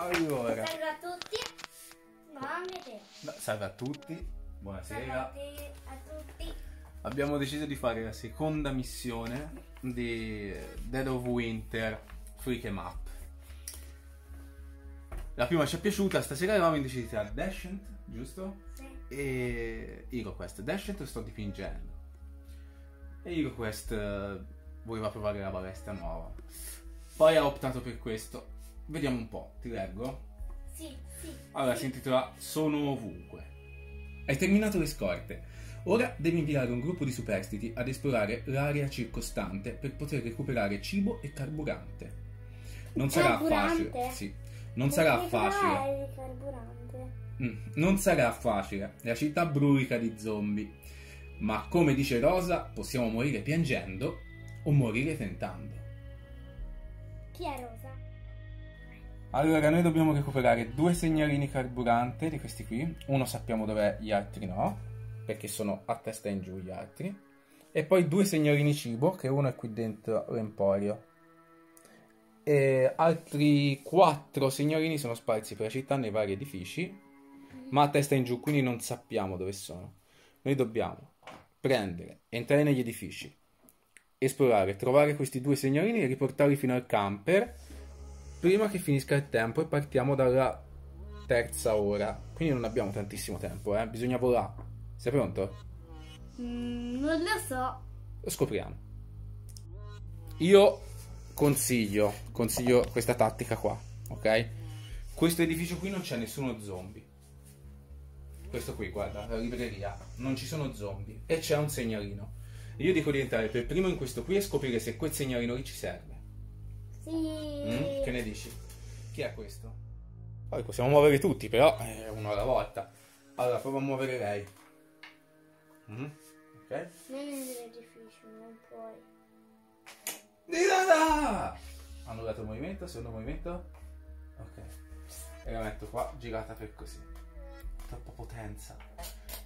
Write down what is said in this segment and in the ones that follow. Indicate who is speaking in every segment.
Speaker 1: Allora,
Speaker 2: Salve a tutti. Ma anche te.
Speaker 1: no, salve a tutti,
Speaker 2: Salve
Speaker 1: buonasera.
Speaker 2: te- a tutti.
Speaker 1: Abbiamo deciso di fare la seconda missione di Dead of Winter Freak 'em Up. La prima ci è piaciuta, stasera eravamo indecisi tra Dashent, giusto?
Speaker 2: Sì.
Speaker 1: E HeroQuest. Dashent lo sto dipingendo. E HeroQuest eh, voleva provare la balestra nuova. Poi ha optato per questo. Vediamo un po', ti leggo.
Speaker 2: Sì, sì.
Speaker 1: Allora, si intitola Sono ovunque. Hai terminato le scorte. Ora devi inviare un gruppo di superstiti ad esplorare l'area circostante per poter recuperare cibo e carburante. Non sarà
Speaker 2: Carburante?
Speaker 1: facile. Sì. Non sarà
Speaker 2: Perché
Speaker 1: facile.
Speaker 2: il carburante?
Speaker 1: Mm, Non sarà facile. La città brulica di zombie. Ma come dice Rosa, possiamo morire piangendo o morire tentando.
Speaker 2: Chi è Rosa?
Speaker 1: Allora, noi dobbiamo recuperare due segnalini carburante di questi qui. Uno sappiamo dov'è, gli altri no, perché sono a testa in giù gli altri. E poi due segnalini cibo, che uno è qui dentro l'emporio. E altri quattro segnalini sono sparsi per la città nei vari edifici, ma a testa in giù, quindi non sappiamo dove sono. Noi dobbiamo prendere, entrare negli edifici, esplorare, trovare questi due segnalini e riportarli fino al camper prima che finisca il tempo e partiamo dalla terza ora. Quindi non abbiamo tantissimo tempo, eh? Bisogna volare. Sei pronto?
Speaker 2: Mm, non lo so.
Speaker 1: Lo scopriamo. Io consiglio, consiglio questa tattica qua, ok? Questo edificio qui non c'è nessuno zombie. Questo qui, guarda, la libreria, non ci sono zombie e c'è un segnalino. Io dico di entrare per primo in questo qui e scoprire se quel segnalino lì ci serve.
Speaker 2: Sì.
Speaker 1: Mm? Che ne dici? Chi è questo? Poi possiamo muovere tutti, però è uno alla volta. Allora, prova a muovere lei. Mm? Ok?
Speaker 2: Non nell'edificio, non puoi.
Speaker 1: Di là là! Annullato il movimento, secondo movimento. Ok. E la metto qua, girata per così. Troppa potenza.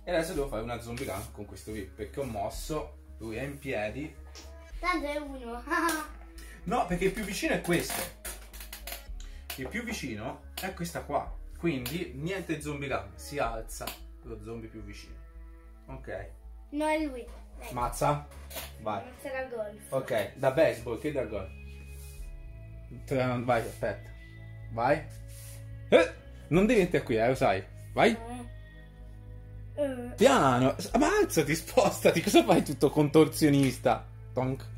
Speaker 1: E adesso devo fare una zombie run con questo qui, perché ho mosso, lui è in piedi.
Speaker 2: Tanto è uno.
Speaker 1: No, perché il più vicino è questo. Il più vicino è questa qua. Quindi niente zombie run, si alza lo zombie più vicino. Ok.
Speaker 2: no, è lui. Dai,
Speaker 1: Mazza. Vai.
Speaker 2: non sarà golf.
Speaker 1: Ok, da baseball, che da gol. Tra- Vai, aspetta. Vai. Eh, non devi entrare qui, eh, lo sai. Vai.
Speaker 2: Eh. Eh.
Speaker 1: Piano. Ammazzati, spostati. Cosa fai tutto contorsionista? Tonk.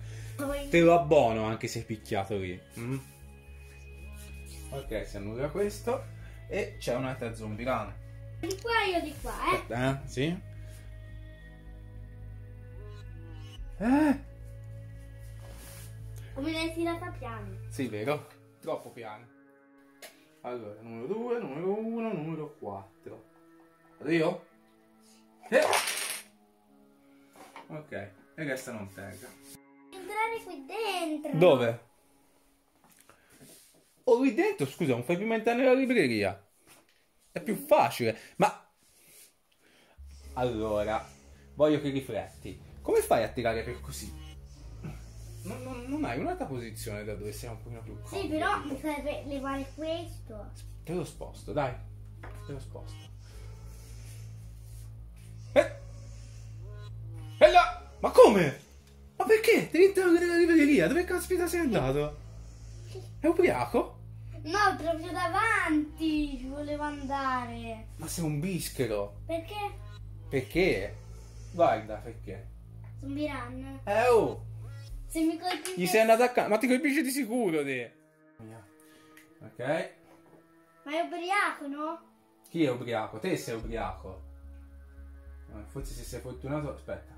Speaker 1: Te lo abbono anche se picchiato lì. Mm. Ok, si annulla questo. E c'è un'altra zombie run.
Speaker 2: Di qua io di qua, eh.
Speaker 1: Aspetta, eh? Sì. Eh?
Speaker 2: O me l'hai tirata piano.
Speaker 1: Sì, vero? Troppo piano. Allora, numero 2, numero 1, numero 4. Vado io? Eh. Ok, e resta non terra.
Speaker 2: Entrare qui dentro.
Speaker 1: Dove? Oh, lì dentro, scusa, non fai prima entrare nella libreria. È più facile, ma... Allora, voglio che rifletti. Come fai a tirare per così? Non, non- non hai un'altra posizione da dove sei un pochino più comodo.
Speaker 2: Sì, però mi serve levare questo.
Speaker 1: Te lo sposto, dai. Te lo sposto. Eh! E là! Ma come? Ma perché? Devi entrare nella libreria. Dove caspita sei andato? È ubriaco?
Speaker 2: No, proprio davanti ci volevo andare.
Speaker 1: Ma sei un bischero.
Speaker 2: Perché?
Speaker 1: Perché? Guarda, perché?
Speaker 2: Zombie run.
Speaker 1: Eh oh!
Speaker 2: Se mi colpisce...
Speaker 1: Gli sei andato accanto. Ma ti colpisce di sicuro, te. Ok.
Speaker 2: Ma è ubriaco, no?
Speaker 1: Chi è ubriaco? Te sei ubriaco. Eh, Forse se sei fortunato... Aspetta.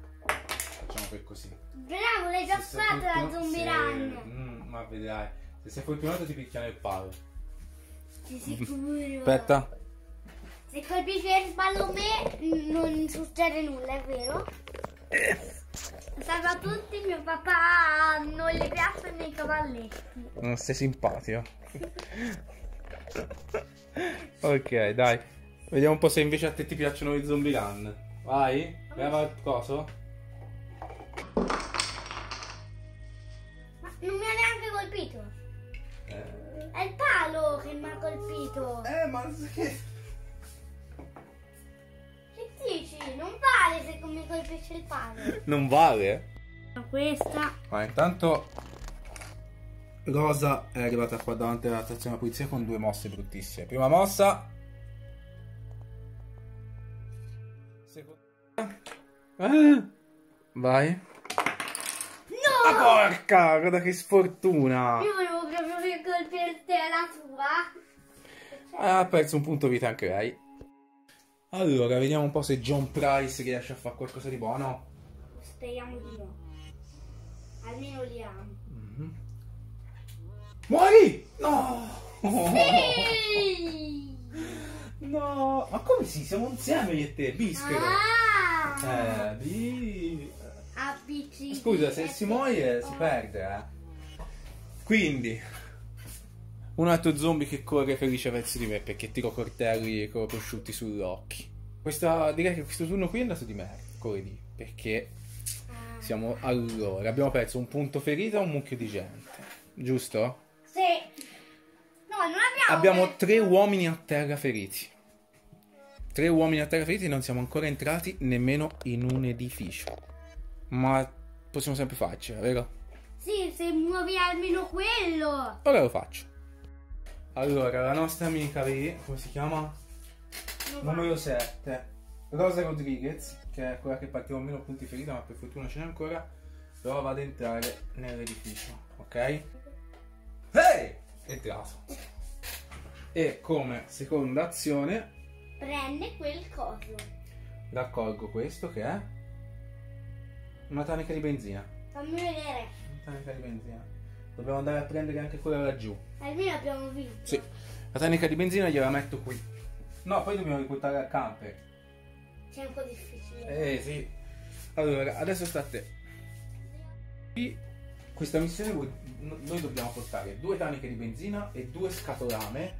Speaker 1: Facciamo per così.
Speaker 2: Bravo, l'hai già
Speaker 1: sei
Speaker 2: fatta la zombie
Speaker 1: se-
Speaker 2: run.
Speaker 1: Mm, ma vedrai. Se Se sei fortunato ti picchiano il palo.
Speaker 2: Di sicuro.
Speaker 1: Aspetta.
Speaker 2: Se colpisce il palo me non succede nulla, è vero? Salve a tutti, mio papà non le piacciono i cavalletti.
Speaker 1: Non sei simpatico. ok, dai. Vediamo un po' se invece a te ti piacciono i zombie run. Vai, leva il coso.
Speaker 2: È il palo che mi ha colpito.
Speaker 1: eh ma che...
Speaker 2: Che dici? Non vale se mi colpisce il palo.
Speaker 1: Non vale?
Speaker 2: Questa.
Speaker 1: Ma intanto Rosa è arrivata qua davanti alla stazione della polizia con due mosse bruttissime. Prima mossa. Seconda. Eh, Vai.
Speaker 2: No!
Speaker 1: Ma porca, guarda che sfortuna.
Speaker 2: Io volevo colpirti la tua.
Speaker 1: Ha perso un punto vita anche lei. Allora, vediamo un po' se John Price riesce a fare qualcosa di buono.
Speaker 2: Speriamo di no. Almeno li amo.
Speaker 1: Muori! No!
Speaker 2: Sì!
Speaker 1: No! Ma come sì? Siamo insieme io e te, Bischero.
Speaker 2: Ah!
Speaker 1: Eh, bi... Scusa, se si muore si perde, eh. Quindi, un altro zombie che corre felice verso di me perché tiro coltelli e prosciutti sull'occhio. Questa, direi che questo turno qui è andato di mercoledì perché siamo allora. Abbiamo perso un punto ferito e un mucchio di gente, giusto?
Speaker 2: Sì. No, non abbiamo.
Speaker 1: Abbiamo tre uomini a terra feriti. Tre uomini a terra feriti e non siamo ancora entrati nemmeno in un edificio. Ma possiamo sempre farcela, vero?
Speaker 2: Sì, se muovi almeno quello.
Speaker 1: Ora lo faccio. Allora, la nostra amica lì, come si chiama? Numero 7. Rosa Rodriguez, che è quella che partiva meno punti ferita, ma per fortuna ce n'è ancora. Prova ad entrare nell'edificio, ok? Ehi! Entrato. E come seconda azione
Speaker 2: Prende quel coso.
Speaker 1: raccolgo questo che è una tanica di benzina.
Speaker 2: Fammi vedere.
Speaker 1: Una tanica di benzina. Dobbiamo andare a prendere anche quella laggiù.
Speaker 2: Almeno abbiamo vinto.
Speaker 1: Sì. La tanica di benzina gliela metto qui. No, poi dobbiamo riportare al camper.
Speaker 2: C'è un po' difficile.
Speaker 1: Eh sì. Allora, adesso sta a te. Qui, questa missione noi dobbiamo portare due taniche di benzina e due scatolame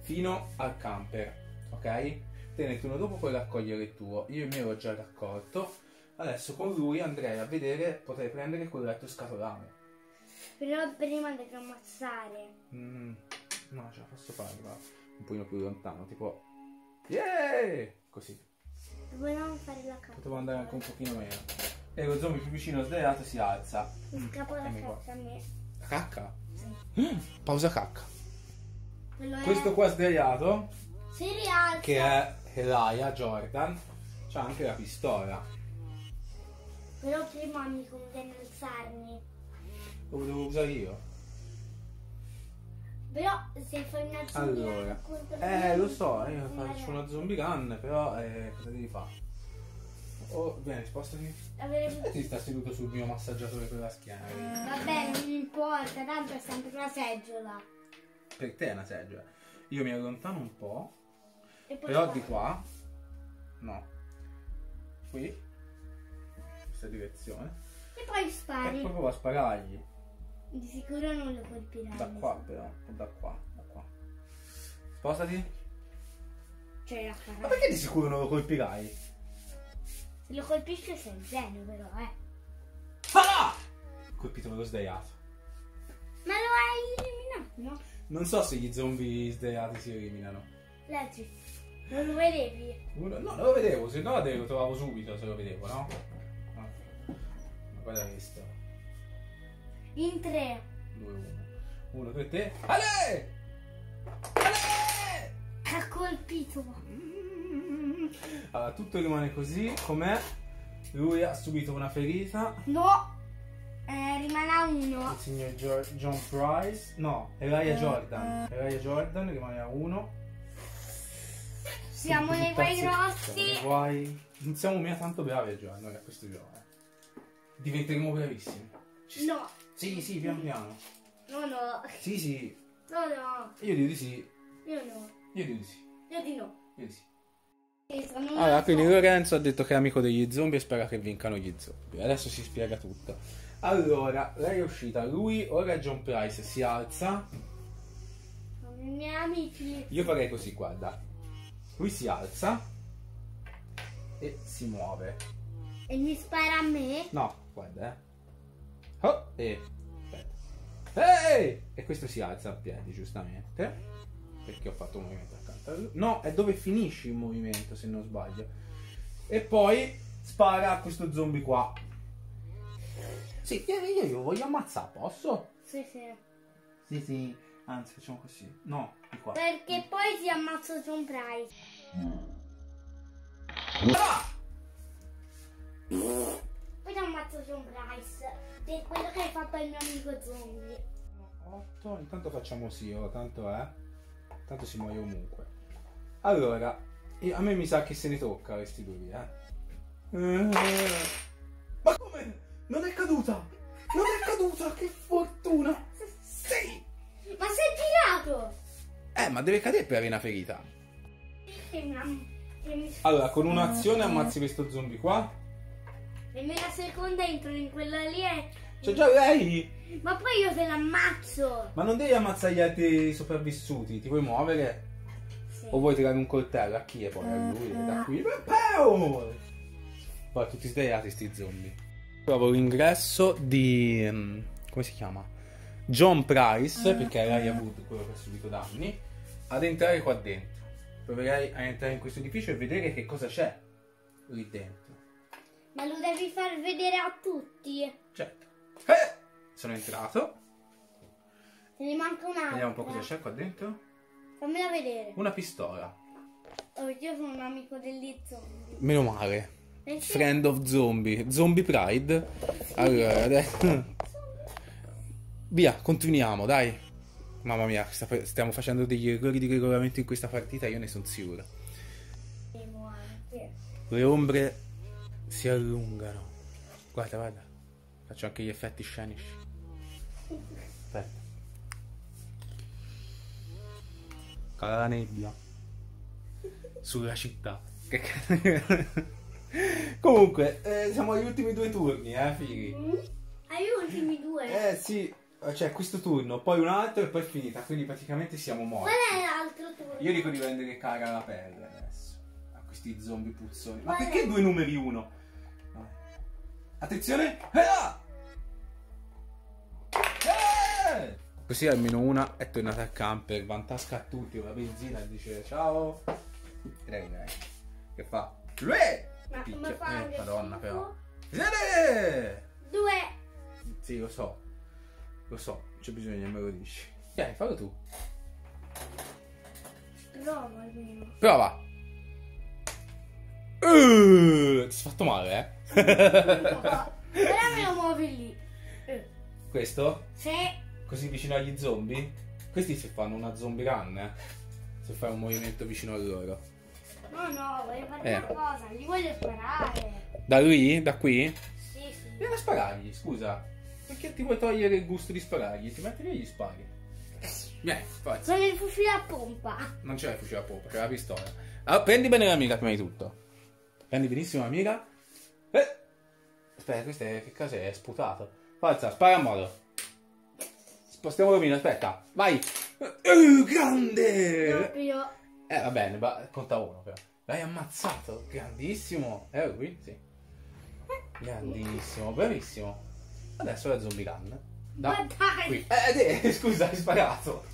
Speaker 1: fino al camper. Ok? Te nel turno dopo puoi raccogliere il tuo. Io il mio l'ho già raccolto. Adesso con lui andrei a vedere, potrei prendere quell'altro scatolame.
Speaker 2: Però prima devo ammazzare.
Speaker 1: Mm, no, ce la posso fare, ma un pochino più lontano, tipo... Yeah! Così.
Speaker 2: Vogliamo fare la cacca.
Speaker 1: Potevo andare anche un pochino meno. E lo zombie più vicino sdraiato si alza.
Speaker 2: Mi scappa la cacca a me.
Speaker 1: La cacca?
Speaker 2: Sì.
Speaker 1: Mm, Pausa cacca.
Speaker 2: È-
Speaker 1: Questo qua sdraiato,
Speaker 2: Si rialza.
Speaker 1: che è Elia Jordan, c'ha anche la pistola.
Speaker 2: Però prima mi conviene alzarmi.
Speaker 1: Lo volevo usare io.
Speaker 2: Però se fai una zombie
Speaker 1: Allora.
Speaker 2: contro
Speaker 1: Eh, lo so, io
Speaker 2: mi
Speaker 1: faccio una zombie gun, però eh, cosa devi fare? Oh, vieni, spostati.
Speaker 2: avere-
Speaker 1: E ti sta seduto sul mio massaggiatore per la schiena. vedi?
Speaker 2: Vabbè, non importa, tanto è sempre una seggiola.
Speaker 1: Per te è una seggiola. Io mi allontano un po'.
Speaker 2: Poi
Speaker 1: Però di qua, no, qui, questa direzione,
Speaker 2: E poi
Speaker 1: e
Speaker 2: spari.
Speaker 1: proprio a sparargli,
Speaker 2: Di sicuro non lo colpirai.
Speaker 1: da qua però, da qua, da qua. Spostati.
Speaker 2: Cioè la
Speaker 1: Ma
Speaker 2: farà.
Speaker 1: perché di sicuro non lo colpirai?
Speaker 2: Se lo colpisce sei zero però, eh.
Speaker 1: Ah! Colpito nello sdraiato.
Speaker 2: Ma lo hai eliminato, no?
Speaker 1: Non so se gli zombie sdraiati si eliminano.
Speaker 2: Leggi. Non lo vedevi?
Speaker 1: Uno- no, non lo vedevo, se no lo trovavo subito se lo vedevo, no? no. Ma guarda questo.
Speaker 2: In tre.
Speaker 1: 2, 1. 1, 2, 3. Ale! Ale!
Speaker 2: Ha colpito.
Speaker 1: Allora, tutto rimane così com'è. Lui ha subito una ferita.
Speaker 2: No. Eh, rimane a uno.
Speaker 1: Il signor Gio- John Price. No, Elijah Jordan. Elijah Jordan rimane a 1.
Speaker 2: Siamo nei guai grossi.
Speaker 1: Guai. Non siamo mica tanto bravi a giocare noi a questo gioco. eh. Diventeremo bravissimi. Ci-
Speaker 2: No.
Speaker 1: Sì, sì, piano piano.
Speaker 2: No, no.
Speaker 1: Sì, sì.
Speaker 2: No, no.
Speaker 1: Io dico di sì.
Speaker 2: Io no.
Speaker 1: Io dico di sì.
Speaker 2: Io di no.
Speaker 1: Io di sì. Allora, quindi. Lorenzo ha detto che è amico degli zombie e spera che vincano gli zombie. Adesso si spiega tutto. Allora, lei è uscita, lui ora è John Price, si alza.
Speaker 2: I miei amici.
Speaker 1: Io farei così, guarda. Lui si alza e si muove.
Speaker 2: E mi spara a me?
Speaker 1: No, guarda, eh. Oh, e. Ehi! E questo si alza a piedi, giustamente. Perché ho fatto un movimento accanto a lui. No, è dove finisci il movimento, se non sbaglio. E poi spara a questo zombie qua. Sì, io, io, io voglio ammazzare, posso?
Speaker 2: Sì, sì.
Speaker 1: Sì, sì. Anzi, facciamo così. No, di qua.
Speaker 2: Perché poi si ammazza John Price.
Speaker 1: Ah!
Speaker 2: Poi ti ammazzo John Price. Di quello che hai fatto al mio amico zombie.
Speaker 1: 8, intanto facciamo sì, oh, tanto è. Tanto si muore ovunque. Allora, a me mi sa che se ne tocca questi due eh. Eh, Ma come? Non è caduta! Non è caduta! Che fortuna! Sì!
Speaker 2: Ma sei girato!
Speaker 1: Eh, ma deve cadere per avere una ferita. Allora, con un'azione ammazzi questo zombie qua.
Speaker 2: Nemmeno la seconda entro in quella lì e...
Speaker 1: C'è già lei!
Speaker 2: Ma poi io te l'ammazzo!
Speaker 1: Ma non devi ammazzare gli altri sopravvissuti, ti puoi muovere?
Speaker 2: Sì.
Speaker 1: O vuoi tirare un coltello? A chi è poi? A lui? Da qui? Pau! Poi tutti sdraiati sti zombie. Provo l'ingresso di... mm, come si chiama? John Price, perché è Raya Wood, quello che ha subito danni, ad entrare qua dentro. Proverei a entrare in questo edificio e vedere che cosa c'è lì dentro.
Speaker 2: Ma lo devi far vedere a tutti.
Speaker 1: Certo. Eh! Sono entrato.
Speaker 2: Te ne manca un'altra.
Speaker 1: Vediamo un po' cosa c'è qua dentro.
Speaker 2: Fammela vedere.
Speaker 1: Una pistola.
Speaker 2: Oh, io sono un amico degli zombie.
Speaker 1: Meno male.
Speaker 2: Perché-
Speaker 1: Friend of Zombie. Zombie Pride. Allora, adesso... Via, continuiamo, dai. Mamma mia, stiamo facendo degli errori di regolamento in questa partita, io ne sono sicuro. Le ombre si allungano. Guarda, guarda. Faccio anche gli effetti scenici. Aspetta. Cala la nebbia. Sulla città. Comunque, eh, siamo agli ultimi due turni, eh, fighi.
Speaker 2: Mm? Hai gli ultimi due?
Speaker 1: Eh, sì. Cioè, questo turno, poi un altro e poi è finita. Quindi praticamente siamo morti.
Speaker 2: Qual è l'altro turno?
Speaker 1: Io dico di prendere cara la pelle adesso. A questi zombie puzzoni. Ma
Speaker 2: Qual
Speaker 1: perché
Speaker 2: è?
Speaker 1: due numeri uno? Attenzione! Eh là! Eh! Così almeno una è tornata a camper, vantasca a tutti la benzina e dice ciao. Lei, lei. Che fa? Uè!
Speaker 2: Ma come
Speaker 1: Picchia.
Speaker 2: fa
Speaker 1: Eh, madonna però. Siete!
Speaker 2: Due.
Speaker 1: Sì, lo so. Lo so, c'è bisogno che me lo dici. Dai, fallo tu.
Speaker 2: Prova almeno.
Speaker 1: Prova. Uh, ti sei fatto male, eh?
Speaker 2: Ora me lo muovi lì. Eh.
Speaker 1: Questo?
Speaker 2: Se...
Speaker 1: Così vicino agli zombie? Questi si fanno una zombie run, eh? Se fai un movimento vicino a loro.
Speaker 2: No, no, voglio fare
Speaker 1: Eh.
Speaker 2: una cosa. Gli voglio sparare.
Speaker 1: Da lui? Da qui?
Speaker 2: Sì, sì.
Speaker 1: Vieni a sparargli, scusa. Perché ti vuoi togliere il gusto di sparargli? Ti metti lì e gli spari. Vieni, forza.
Speaker 2: Sono il fucile a pompa.
Speaker 1: Non c'è il fucile a pompa, c'è la pistola. Allora, prendi bene l'amica prima di tutto. Prendi benissimo l'amica. Eh. Aspetta, questo è, che cosa è? È sputato. Forza, spara a modo. Spostiamo l'omino, aspetta. Vai. Uh, grande!
Speaker 2: Proprio.
Speaker 1: Eh, va bene, ma conta uno però. L'hai ammazzato. Grandissimo. È lui? Sì. Grandissimo, bravissimo. Adesso la zombie gun. Da
Speaker 2: Ma dai.
Speaker 1: qui. Eh, eh, scusa, hai sparato.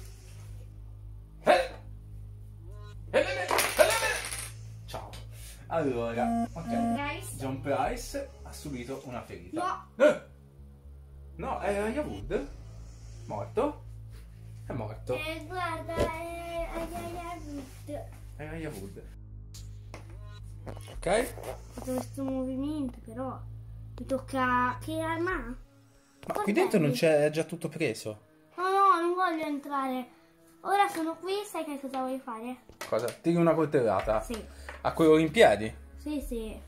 Speaker 1: Allora, ok.
Speaker 2: Price.
Speaker 1: John Price ha subito una ferita.
Speaker 2: No.
Speaker 1: Eh. No, è Yahud. Morto. È morto.
Speaker 2: Eh, guarda, è... ai- ai-
Speaker 1: È Yahud. Ok?
Speaker 2: Ho fatto questo movimento, però mi tocca che arma?
Speaker 1: Ma qui dentro non c'è, è già tutto preso.
Speaker 2: No, no, non voglio entrare. Ora sono qui, sai che cosa voglio fare?
Speaker 1: Cosa? Tiri una coltellata?
Speaker 2: Sì,
Speaker 1: A quello in piedi?
Speaker 2: sì, sì.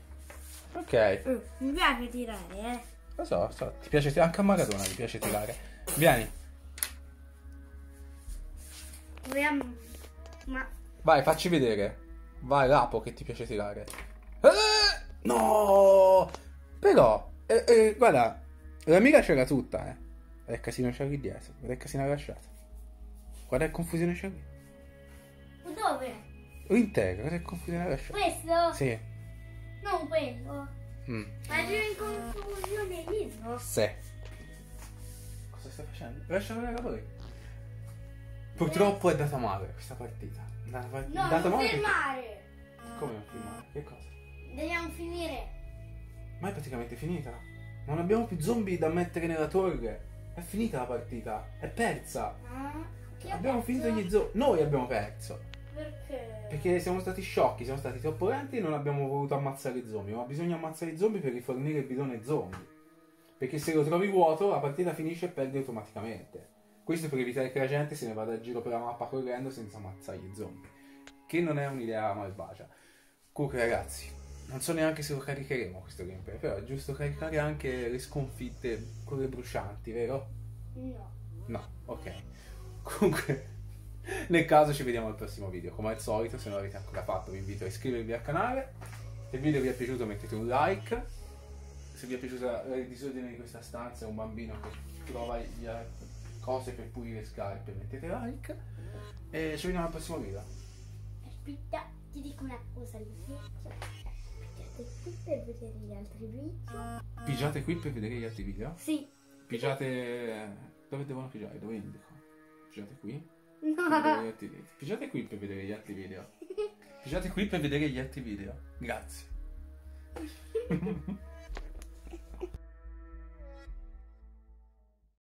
Speaker 1: Ok.
Speaker 2: Eh, mi piace tirare, eh.
Speaker 1: Lo so, lo so. Ti piace tirare? Anche a Maradona ti piace tirare. Vieni.
Speaker 2: Proviamo. Ma
Speaker 1: Vai, facci vedere. Vai, Lapo, che ti piace tirare. Eh, no! Però, eh, eh, guarda, l'amica c'era tutta, eh. Guarda il casino c'è lì dietro. Il casino lasciato. Guarda che confusione c'è lì.
Speaker 2: dove?
Speaker 1: Intero, guarda che confusione lasciato.
Speaker 2: Questo?
Speaker 1: Sì.
Speaker 2: Non quello.
Speaker 1: Mm.
Speaker 2: Ma è in confusione lì, no?
Speaker 1: Sì. Cosa stai facendo? Lascia vedere la poi. Purtroppo è data male questa partita. Data, part-
Speaker 2: No,
Speaker 1: data
Speaker 2: non
Speaker 1: male
Speaker 2: fermare.
Speaker 1: Come non filmare? Che cosa?
Speaker 2: Dobbiamo finire.
Speaker 1: Ma è praticamente finita. Non abbiamo più zombie da mettere nella torre. È finita la partita. È persa.
Speaker 2: Ah,
Speaker 1: abbiamo
Speaker 2: perso?
Speaker 1: finito gli zombie. Noi abbiamo perso.
Speaker 2: Perché?
Speaker 1: Perché siamo stati sciocchi, siamo stati troppo lenti e non abbiamo voluto ammazzare i zombie. Ma bisogna ammazzare i zombie per rifornire il bidone zombie. Perché se lo trovi vuoto, la partita finisce e perdi automaticamente. Questo per evitare che la gente se ne vada a giro per la mappa correndo senza ammazzare gli zombie. Che non è un'idea malvagia. Comunque ragazzi, non so neanche se lo caricheremo questo gameplay, però è giusto caricare anche le sconfitte, quelle brucianti, vero?
Speaker 2: No.
Speaker 1: No, ok. Comunque, nel caso ci vediamo al prossimo video. Come al solito, se non l'avete ancora fatto, vi invito a iscrivervi al canale. Se il video vi è piaciuto mettete un like. Se vi è piaciuta il disordine di questa stanza, un bambino che trova le cose per pulire le scarpe, mettete like. E ci vediamo al prossimo video.
Speaker 2: Aspetta, ti dico una cosa. Aspettate qui per vedere gli altri video.
Speaker 1: Pigiate qui per vedere gli altri video.
Speaker 2: Sì.
Speaker 1: Pigiate... Dove devono pigiare? Dove indico? Pigiate qui?
Speaker 2: No.
Speaker 1: altri. Pigiate qui per vedere gli altri video. Pigiate qui per vedere gli altri video. Grazie.